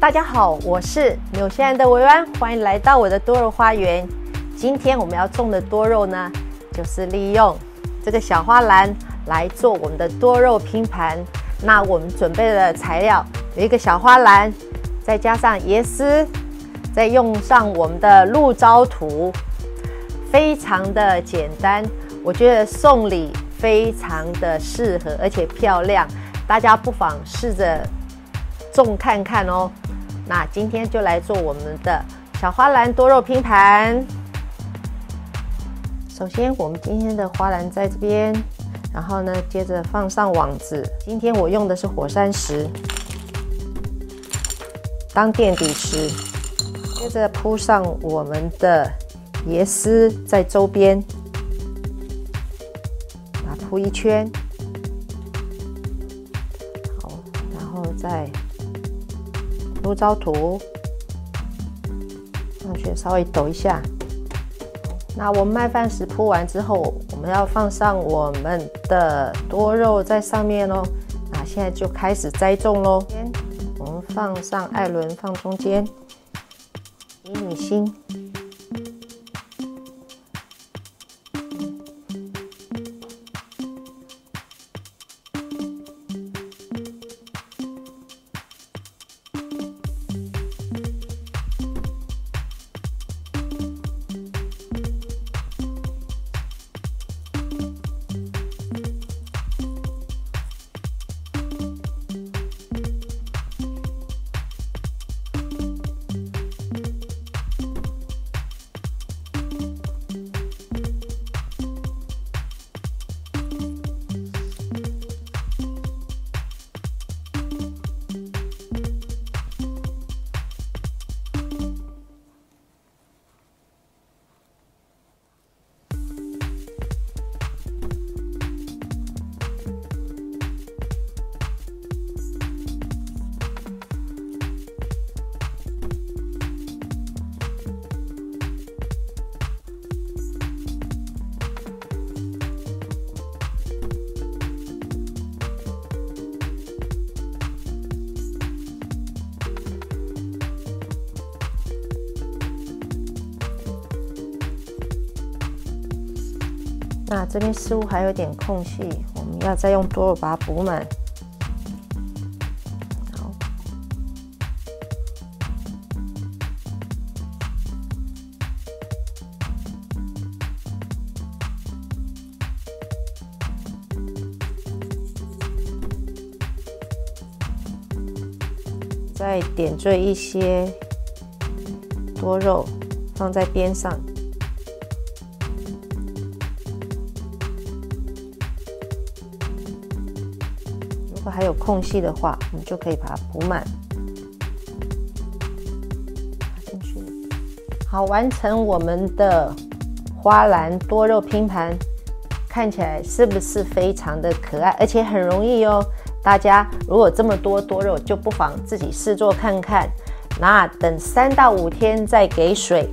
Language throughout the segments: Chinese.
大家好，我是纽西兰的维安，欢迎来到我的多肉花园。今天我们要种的多肉呢，就是利用这个小花篮来做我们的多肉拼盘。那我们准备的材料有一个小花篮，再加上椰丝，再用上我们的鹿糟土，非常的简单。我觉得送礼非常的适合，而且漂亮，大家不妨试着种看看哦。那今天就来做我们的小花篮多肉拼盘。首先，我们今天的花篮在这边，然后呢，接着放上网子。今天我用的是火山石当垫底石，接着铺上我们的椰丝在周边。把铺一圈，好，然后再铺糟土，上去稍微抖一下。那我们麦饭石铺完之后，我们要放上我们的多肉在上面哦。那现在就开始栽种喽。我们放上艾伦，放中间，迷你心。那这边似乎还有点空隙，我们要再用多肉把它补满。好，再点缀一些多肉放在边上。如果还有空隙的话，我们就可以把它补满。进去，好，完成我们的花篮多肉拼盘，看起来是不是非常的可爱？而且很容易哦。大家如果这么多多肉，就不妨自己试做看看。那等三到五天再给水。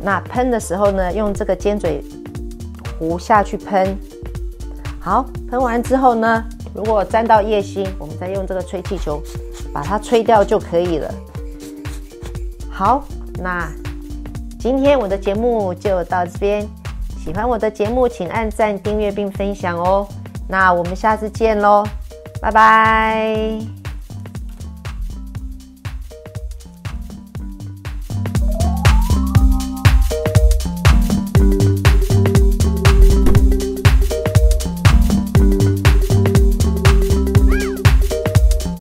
那喷的时候呢，用这个尖嘴壶下去喷。好，喷完之后呢？如果沾到叶心，我们再用这个吹气球把它吹掉就可以了。好，那今天我的节目就到这边。喜欢我的节目，请按赞、订阅并分享哦。那我们下次见喽，拜拜。